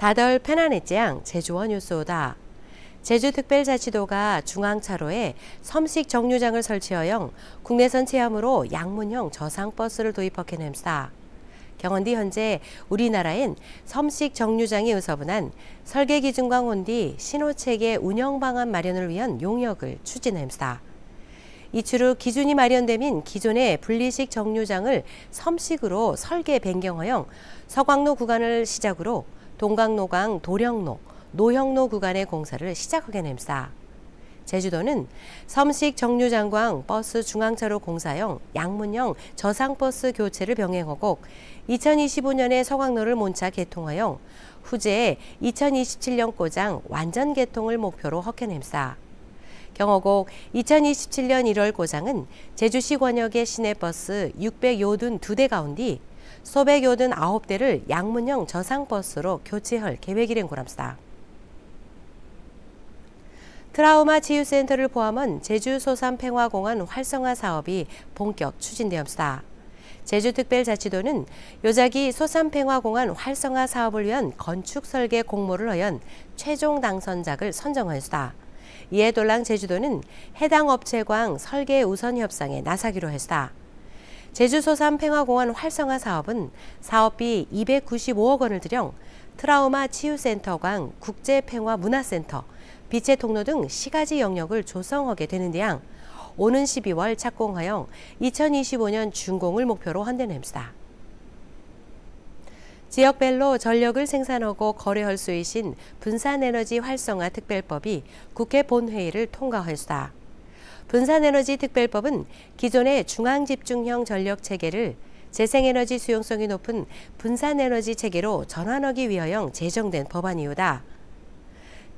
다덜 페나네지양 제주원 뉴스오다. 제주특별자치도가 중앙차로에 섬식 정류장을 설치하여 국내선 체험으로 양문형 저상버스를 도입하게 냄사. 경원디 현재 우리나라엔 섬식 정류장이 의서분한 설계 기준과 혼디 신호체계 운영 방안 마련을 위한 용역을 추진함사. 이추로 기준이 마련되면 기존의 분리식 정류장을 섬식으로 설계 변경하여 서광로 구간을 시작으로 동강로강 도령로, 노형로 구간의 공사를 시작하게 냄사. 제주도는 섬식 정류장광 버스 중앙차로 공사형 양문형 저상버스 교체를 병행하고 2025년에 서광로를 몬차 개통하여 후제 2027년 고장 완전 개통을 목표로 허케냄사. 경호곡 2027년 1월 고장은 제주시 권역의 시내버스 600요든 2대 가운데 소백 요든 9대를 양문형 저상버스로 교체할 계획이란 고람사. 트라우마 치유센터를 포함한 제주 소산평화공원 활성화 사업이 본격 추진되었습니다. 제주특별자치도는 요자기 소산평화공원 활성화 사업을 위한 건축 설계 공모를 하연 최종 당선작을 선정하였다. 이에 돌랑 제주도는 해당 업체광 설계 우선 협상에 나서기로 했다. 제주 소산평화공원 활성화 사업은 사업비 295억 원을 들여 트라우마 치유센터광 국제평화문화센터, 빛의 통로 등 시가지 영역을 조성하게 되는 데양 오는 12월 착공하여 2025년 준공을 목표로 한대냄시다. 지역별로 전력을 생산하고 거래할 수 있신 분산에너지 활성화 특별법이 국회 본회의를 통과했다. 분산에너지 특별법은 기존의 중앙집중형 전력 체계를 재생에너지 수용성이 높은 분산에너지 체계로 전환하기 위하여 제정된 법안이오다.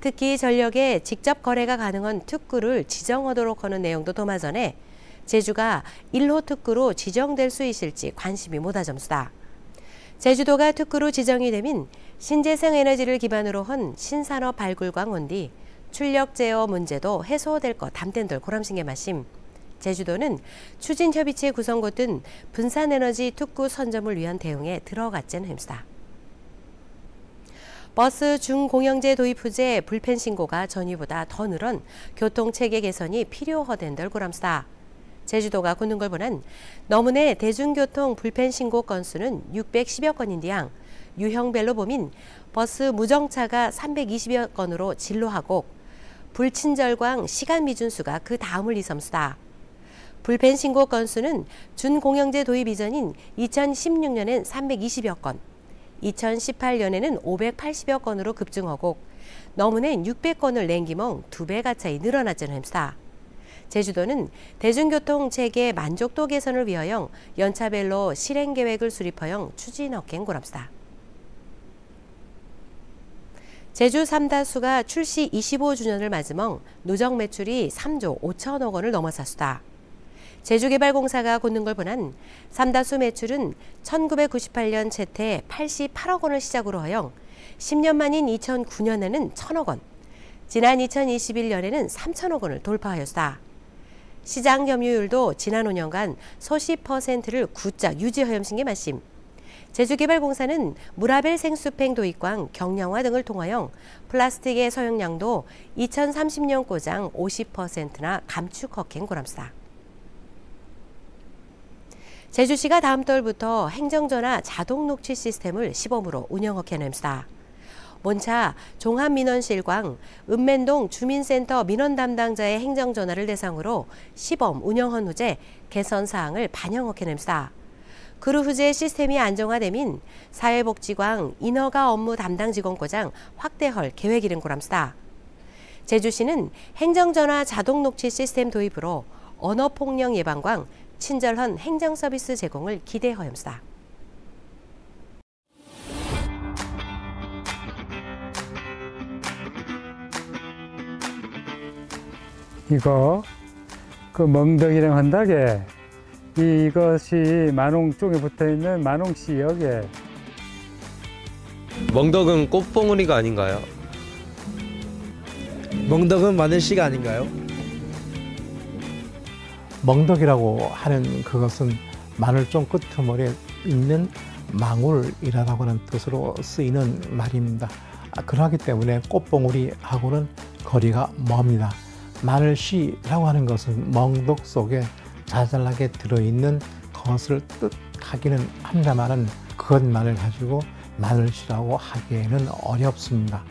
특히 전력에 직접 거래가 가능한 특구를 지정하도록 하는 내용도 도마 전에 제주가 1호 특구로 지정될 수 있을지 관심이 모다 점수다. 제주도가 특구로 지정이 되면 신재생 에너지를 기반으로 한 신산업 발굴광원 뒤 출력 제어 문제도 해소될 것 담된들 고람신게 말씀. 제주도는 추진협의체 구성고 등 분산에너지 특구 선점을 위한 대응에 들어갔진 햄스다. 버스 중공영제 도입 후제 불펜 신고가 전위보다 더 늘은 교통체계 개선이 필요하댄들 고람스다. 제주도가 굳는 걸 보는 너무내 대중교통 불펜 신고 건수는 610여 건인데양 유형별로 보면 버스 무정차가 320여 건으로 진로하고 불친절광 시간 미준수가 그 다음을 이섬수다. 불펜 신고 건수는 준공영제 도입 이전인 2016년엔 320여 건, 2018년에는 580여 건으로 급증하고 너무는 600건을 랭기멍 두 배 가차이 늘어났잖아 햄스타. 제주도는 대중교통 체계 만족도 개선을 위하여 연차별로 실행 계획을 수립하여 추진하겠 고랍스다. 제주 삼다수가 출시 25주년을 맞으멍 누적 매출이 3조 5천억 원을 넘어섰다. 제주개발공사가 곧는 걸 보난 삼다수 매출은 1998년 채태 88억 원을 시작으로 하여 10년 만인 2009년에는 1천억 원, 지난 2021년에는 3천억 원을 돌파하였다. 시장 점유율도 지난 5년간 소십 퍼센트를 굳작 유지하였신 게 말씀. 제주개발공사는 무라벨 생수팽 도입광 경량화 등을 통하여 플라스틱의 소용량도 2030년 고장 50%나 감축하긴 고람사. 제주시가 다음 달부터 행정전화 자동 녹취 시스템을 시범으로 냅니다. 먼차 종합민원실광 읍맨동 주민센터 민원 담당자의 행정전화를 대상으로 시범 운영한 후제 개선 사항을 냅니다. 그루 후제 시스템이 안정화되면 사회복지광 인허가 업무 담당 직원과장 확대할 계획이른 고람스다. 제주시는 행정전화 자동 녹취 시스템 도입으로 언어폭력 예방광 친절한 행정 서비스 제공을 기대하였습니다. 이거 그 멍덕이랑 한다게 이것이 만홍 쪽에 붙어 있는 만홍씨 역에 멍덕은 꽃봉우리가 아닌가요? 멍덕은 마늘씨가 아닌가요? 멍덕이라고 하는 그것은 마늘 좀 끄트머리에 있는 망울이라고 하는 뜻으로 쓰이는 말입니다. 아, 그러기 때문에 꽃봉오리하고는 거리가 멉니다. 마늘씨라고 하는 것은 멍덕 속에 자잘하게 들어있는 것을 뜻하기는 합니다만은 그것만을 가지고 마늘씨라고 하기에는 어렵습니다.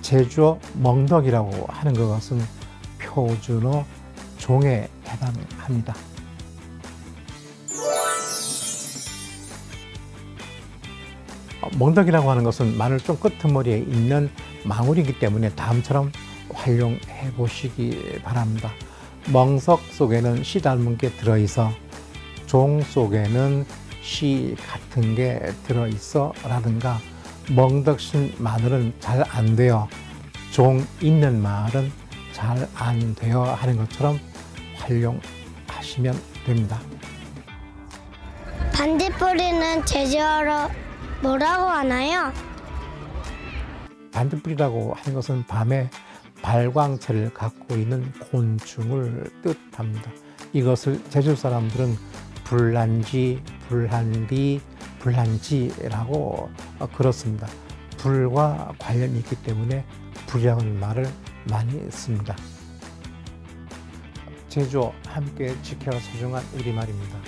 제주어 멍덕이라고 하는 것은 표준어 종에 해당합니다. 어, 멍덕이라고 하는 것은 마늘 좀 끄트머리에 있는 망울이기 때문에 다음처럼 활용해 보시기 바랍니다. 멍석 속에는 씨 닮은 게 들어있어 종 속에는 씨 같은 게 들어있어 라든가 멍덕신 마늘은 잘 안 돼요. 종 있는 말은 잘 안 돼요 하는 것처럼 활용하시면 됩니다. 반딧불이는 제주어로 뭐라고 하나요? 반딧불이라고 하는 것은 밤에 발광체를 갖고 있는 곤충을 뜻합니다. 이것을 제주 사람들은 불난지, 불한디, 불한지라고 그렇습니다. 불과 관련이 있기 때문에 불이라는 말을 많이 씁니다. 제주 함께 지켜 소중한 우리말입니다.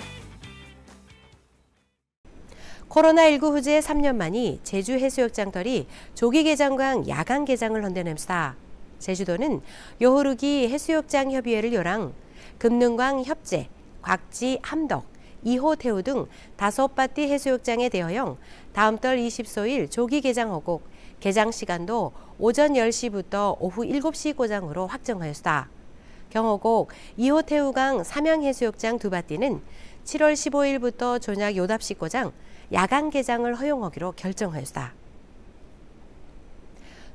코로나19 후제 3년 만이 제주 해수욕장들이 조기 개장과 야간 개장을 헌대냄시다. 제주도는 요호르기 해수욕장 협의회를 요랑 금능광 협재, 곽지 함덕, 2호 태우 등 다섯 바띠 해수욕장에 대여형 다음 달 20소일 조기 개장하고 개장 시간도 오전 10시부터 오후 7시 고장으로 확정하였다. 경호곡 2호 태우강 삼양해수욕장 두 바띠는 7월 15일부터 조약 요답식 고장 야간 개장을 허용하기로 결정하였다.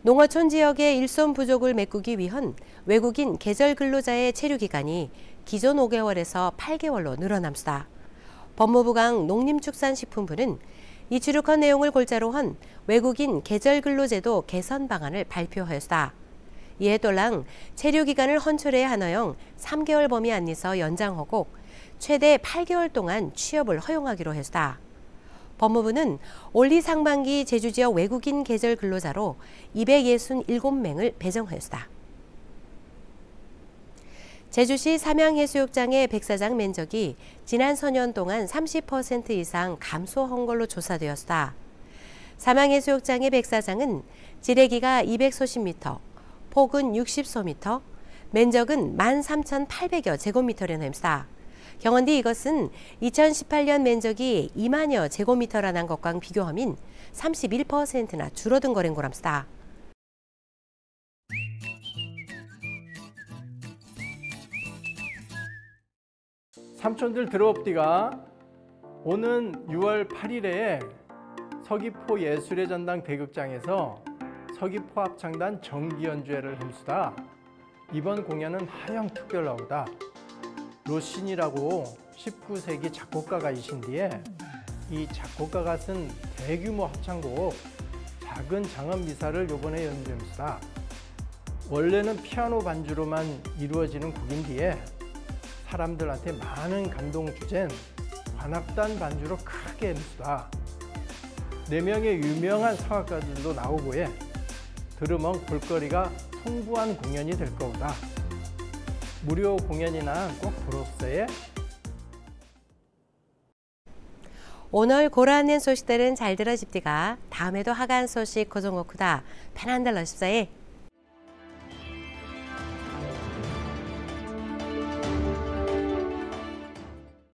농어촌 지역의 일손 부족을 메꾸기 위한 외국인 계절 근로자의 체류 기간이 기존 5개월에서 8개월로 늘어남수다. 법무부강 농림축산식품부는 이 추룩한 내용을 골자로 한 외국인 계절 근로제도 개선 방안을 발표하였다. 이에 또랑 체류 기간을 헌철해야 하나영 3개월 범위 안에서 연장하고 최대 8개월 동안 취업을 허용하기로 했다. 법무부는 올리 상반기 제주 지역 외국인 계절 근로자로 267명을 배정하였다. 제주시 삼양해수욕장의 백사장 면적이 지난 서년 동안 30% 이상 감소한 걸로 조사되었다. 삼양해수욕장의 백사장은 지뢰기가 240m, 폭은 60소미터, 면적은 13,800여 제곱미터라는 햄스다. 경원디 이것은 2018년 면적이 2만여 제곱미터라는 것과 비교하면 31%나 줄어든 거란 거랍시다. 삼촌들 들어옵디가 오는 6월 8일에 서귀포 예술의 전당 대극장에서 서귀포 합창단 정기 연주회를 햄수다. 이번 공연은 하영 특별라우다. 로신이라고 19세기 작곡가가 이신 뒤에 이 작곡가가 쓴 대규모 합창곡 작은 장엄 미사를 요번에 연주합니다. 원래는 피아노 반주로만 이루어지는 곡인 뒤에 사람들한테 많은 감동 주제는 관악단 반주로 크게 합니다. 네 명의 유명한 성악가들도 나오고 해 들으면 볼거리가 풍부한 공연이 될 거다. 무료 공연이나 꼭 부럽세요. 오늘 고라는 소식들은 잘 들어집디가 다음에도 하간 소식 고정오크다 편한 달 러십사에